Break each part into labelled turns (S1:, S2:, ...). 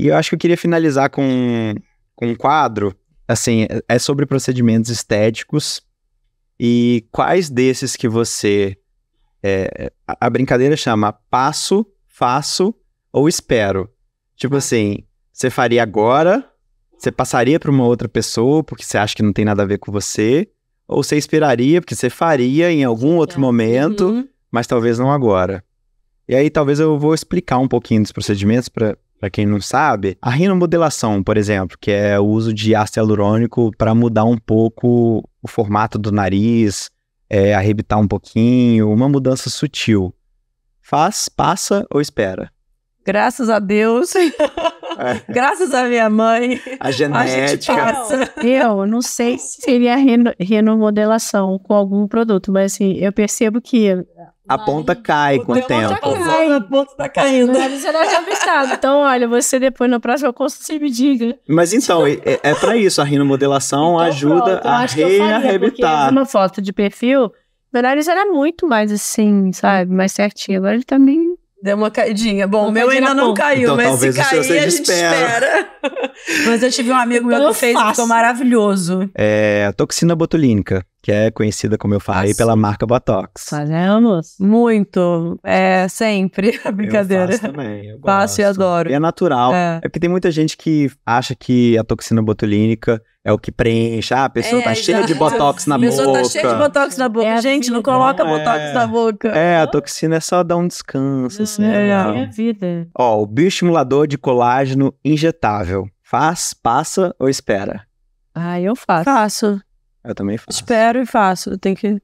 S1: E eu acho que eu queria finalizar com, com um quadro, assim, é sobre procedimentos estéticos e quais desses que você. É, a, brincadeira chama passo, faço ou espero. Tipo assim, você faria agora, você passaria para uma outra pessoa porque você acha que não tem nada a ver com você, ou você esperaria porque você faria em algum outro momento,
S2: Uhum.
S1: mas talvez não agora. E aí talvez eu vou explicar um pouquinho dos procedimentos para quem não sabe. A rinomodelação, por exemplo, que é o uso de ácido hialurônico para mudar um pouco o formato do nariz, é, arrebitar um pouquinho, uma mudança sutil. Faz, passa ou espera?
S2: Graças a Deus. Graças à minha mãe.
S1: A
S2: A gente
S1: genética.
S2: passa.
S3: Eu não sei se seria reno, renomodelação com algum produto, mas assim, eu percebo que
S1: A ponta cai com o
S2: tempo tá
S1: tempo.
S2: passando, a ponta tá
S3: o
S2: caindo.
S3: nariz era reavistado. Então, olha, você depois na próxima consulta você me diga.
S1: Mas então, é, é para isso, a rinomodelação
S3: Então,
S1: ajuda
S3: pronto,
S1: a rearrebitar.
S3: Uma foto de perfil, meu nariz era muito mais assim, sabe? Mais certinho. Agora ele tá também.
S2: Deu uma caidinha. Bom, o meu ainda não
S3: ponta.
S2: caiu,
S1: Então,
S2: mas
S1: talvez
S2: se cair, a gente
S1: espera.
S2: espera. mas eu tive um amigo meu
S3: Eu
S2: que fez e ficou maravilhoso.
S1: É toxina botulínica, que é conhecida, como eu falei,
S2: Nossa.
S1: pela marca Botox.
S3: Fazemos.
S2: Muito. É, sempre. Brincadeira.
S1: Eu faço também, eu
S2: Faço e
S1: gosto.
S2: adoro.
S1: E é natural. É.
S2: É.
S1: porque tem muita gente que acha que a toxina botulínica é o que preenche. Ah, a pessoa
S2: É,
S1: tá cheia de botox na
S2: A pessoa
S1: boca.
S2: tá cheia de botox na boca.
S3: É
S2: gente, não coloca
S1: Não
S2: botox
S1: é.
S2: na boca.
S1: É, a toxina é só dar um descanso, assim.
S2: é,
S3: É
S1: não.
S3: a vida.
S1: Ó, o bioestimulador de colágeno injetável. Faz, passa ou espera?
S3: Ah, eu faço.
S2: Faço.
S1: Eu também faço.
S2: Espero e faço. Tem que.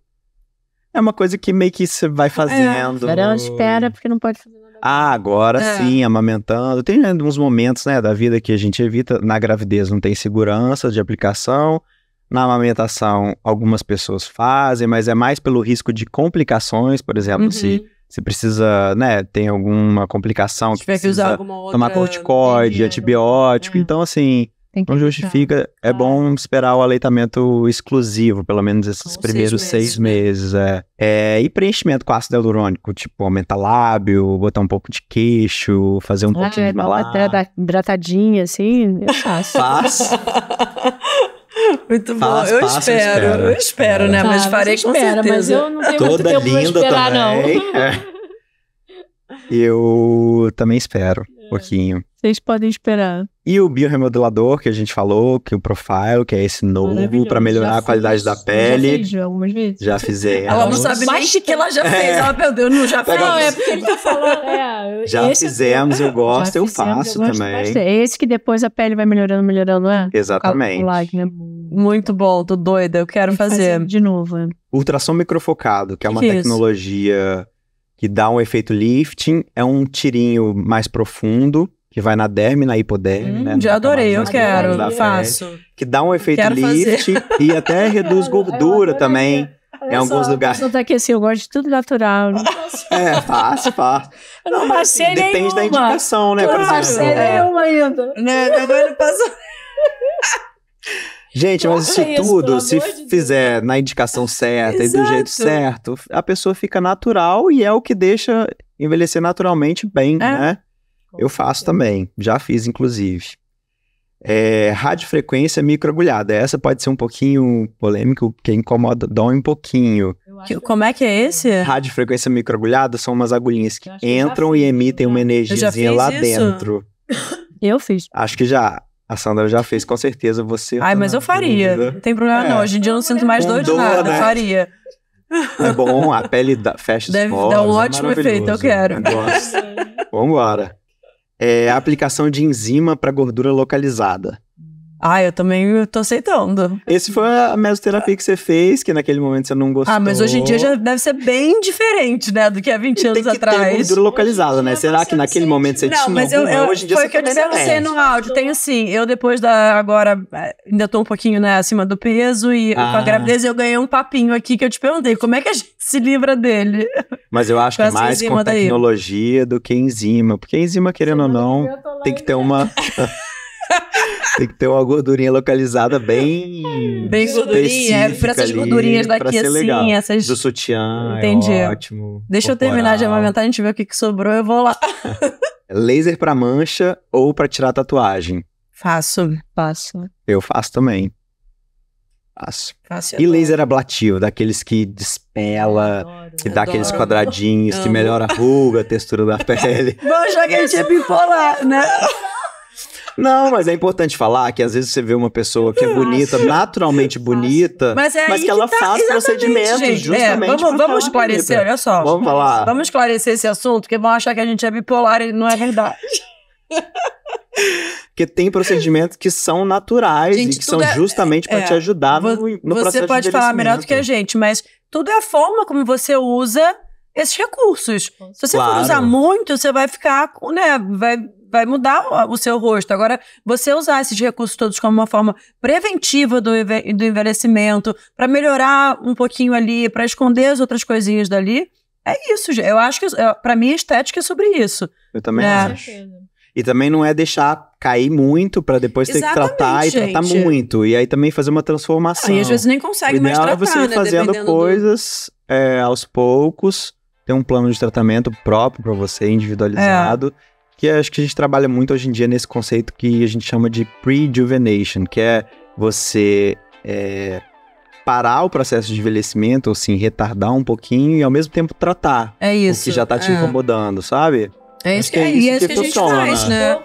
S1: É uma coisa que meio que você vai fazendo.
S3: Espera, espera, porque não pode fazer nada.
S1: Ah, agora
S2: É.
S1: sim, amamentando. Tem né, uns momentos, né, da vida que a gente evita. Na gravidez não tem segurança de aplicação. Na amamentação, algumas pessoas fazem, mas é mais pelo risco de complicações, por exemplo, se,
S2: Uhum.
S1: se precisa, né, tem alguma complicação que
S2: tiver que usar
S1: precisa
S2: alguma outra.
S1: tomar corticoide, antibiótico.
S2: É.
S1: Então, assim, não justifica. É bom esperar o aleitamento exclusivo, pelo menos esses
S2: Com seis
S1: primeiros
S2: meses,
S1: seis meses. É. É, e preenchimento com ácido hialurônico, tipo, aumentar lábio, botar um pouco de queixo, fazer um
S3: Ah,
S1: pouquinho
S3: é,
S1: de
S3: dá uma hidratadinha, assim, eu faço.
S1: Faz.
S2: Muito bom.
S1: Faz,
S2: eu
S1: passa,
S2: espero.
S1: espera.
S2: Eu espero, né? Mas
S3: Ah,
S2: farei com
S3: espera,
S2: certeza.
S3: Mas eu não tenho muito
S1: Toda
S3: tempo pra
S1: linda
S3: esperar,
S1: também.
S3: não.
S1: É. Eu também espero um pouquinho.
S3: Vocês podem esperar.
S1: E o bioremodelador que a gente falou, que o Profile, que é esse novo para melhorar
S3: Já
S1: a qualidade
S3: fiz.
S1: da
S3: Já
S1: pele.
S3: fiz algumas vezes.
S1: Já fizemos.
S2: Ela não sabe o que ela já fez.
S1: É.
S2: Ela, meu Deus, não já fez.
S3: Não, é porque ele tá falando. É,
S1: Já
S3: esse-
S1: fizemos, eu gosto,
S3: Já
S1: eu
S3: fizemos,
S1: faço
S3: gosto
S1: também.
S3: bastante. É esse que depois a pele vai melhorando, melhorando, não é?
S1: Exatamente.
S3: Né?
S2: Muito bom, tô doida. Eu quero
S3: que
S2: fazer.
S3: De novo. é.
S1: Ultrassom microfocado, que é uma
S2: que é isso?
S1: Que dá um efeito lifting, é um tirinho mais profundo, que vai na derme e na hipoderme,
S2: Hum,
S1: né?
S2: já adorei, eu quero.
S1: da pele,
S2: Faço.
S1: Que dá um efeito
S2: Quero fazer.
S1: lift e até reduz gordura também. Em alguns lugares.
S3: Não tá aqui assim, eu gosto de tudo natural. Não
S1: É, fácil, fácil.
S3: Eu não passei
S1: Depende da
S3: nenhuma.
S1: indicação, né?
S3: Eu não passei
S1: exemplo.
S2: É.
S3: nenhuma ainda.
S2: Né? Agora ele passou.
S1: Gente, mas isso
S3: Corta isso,
S1: tudo,
S3: pelo
S1: se
S3: de Deus.
S1: fizer na indicação certa e do jeito certo, a pessoa fica natural e é o que deixa envelhecer naturalmente bem, né? Eu faço também, já fiz inclusive. É, radiofrequência microagulhada. Essa pode ser um pouquinho polêmico, porque incomoda, dói um pouquinho.
S2: Que- Como é que é esse?
S1: Radiofrequência microagulhada são umas agulhinhas que
S3: acho que
S1: entram e emitem uma
S3: já.
S1: energiazinha lá
S2: isso?
S1: dentro.
S3: Eu fiz.
S1: Acho que já. A Sandra já fez, com certeza você.
S2: Ai,
S1: tá
S2: mas eu faria.
S1: dúvida.
S2: Não tem problema
S1: É.
S2: não. Hoje em dia eu não sinto mais dor de nada.
S1: né?
S2: Faria.
S1: É bom, a pele dá- fecha os
S2: Deve
S1: poros,
S2: dar um
S1: é
S2: ótimo efeito, eu quero.
S1: Eu gosto. Vambora. É a aplicação de enzima para gordura localizada.
S2: Ah, eu também tô aceitando.
S1: Esse foi a mesoterapia que você fez, que naquele momento você não gostou.
S2: Ah, mas hoje em dia já deve ser bem diferente, né, do que há 20
S1: tem
S2: anos
S1: que ter
S2: atrás.
S1: gordura localizada, né? Será que naquele momento você
S2: Não,
S1: tinha
S2: mas eu, eu,
S1: Hoje em dia
S2: foi o que eu
S1: também
S2: disse pra
S1: não
S2: você no áudio. Tem assim, eu depois da. Agora, eh, ainda tô um pouquinho, né, acima do peso e com
S1: Ah.
S2: a gravidez eu ganhei um papinho aqui que eu te perguntei: como é que a gente se livra dele?
S1: Mas eu acho
S2: Com
S1: que é mais com
S2: enzima daí.
S1: tecnologia do que enzima. Porque enzima, querendo ou não, tem que ter uma. tem que ter uma gordurinha localizada bem.
S2: Bem gordurinha, é, por
S1: específica
S2: essas gordurinhas
S1: pra
S2: daqui
S1: ser legal.
S2: assim, essas.
S1: Do sutiã,
S2: Entendi.
S1: é ótimo.
S2: Deixa eu terminar de
S1: Corporal.
S2: amamentar, a gente vê o que, que sobrou, eu vou lá.
S1: Laser pra mancha ou pra tirar tatuagem?
S2: Faço.
S3: Faço.
S1: Eu faço também. Faço.
S2: Faço.
S1: E laser ablativo, daqueles que despela, que dá aqueles
S2: Adoro.
S1: quadradinhos, que melhora a ruga, a textura da pele.
S2: Vou achar que a gente é bipolar, né?
S1: Não, mas é importante falar que às vezes você vê uma pessoa que é bonita, naturalmente bonita,
S2: Mas é
S1: mas que ela
S2: tá,
S1: faz procedimentos
S2: gente.
S1: justamente
S2: É, vamos, vamos
S1: falar
S2: esclarecer,
S1: bonita.
S2: olha só.
S1: Vamos falar.
S2: Vamos esclarecer esse assunto, porque vão achar que a gente é bipolar e não é verdade.
S1: Porque tem procedimentos que são naturais
S2: Gente,
S1: e que são
S2: é-
S1: justamente para
S2: é,
S1: te ajudar no, no processo
S2: você
S1: de
S2: pode falar melhor do que a gente, mas tudo é a forma como você usa esses recursos. Se você for
S1: Claro.
S2: usar muito, você vai ficar, né, vai, vai mudar o, o seu rosto. Agora, você usar esses recursos todos como uma forma preventiva do, do envelhecimento, para melhorar um pouquinho ali, para esconder as outras coisinhas dali, é isso. gente. Eu acho que, para mim, a estética é sobre isso.
S1: Eu também
S2: É.
S1: acho. E também não é deixar cair muito para depois ter que tratar e tratar muito. E aí também fazer uma transformação.
S2: Aí, às vezes, nem
S1: o
S2: consegue mais
S1: ideal
S2: tratar,
S1: é você ir
S2: né?
S1: fazendo
S2: dependendo do-
S1: coisas é, aos poucos, ter um plano de tratamento próprio para você, individualizado. Que acho que a gente trabalha muito hoje em dia nesse conceito que a gente chama de pre-juvenation, que é você é, parar o processo de envelhecimento, ou assim, retardar um pouquinho e ao mesmo tempo tratar
S2: É
S1: o
S2: isso.
S1: que já tá te
S2: é.
S1: incomodando, sabe?
S2: É
S1: Acho
S2: isso
S1: que
S2: que,
S1: é
S2: é, é isso
S1: que
S2: que a gente
S1: funciona.
S2: faz, né?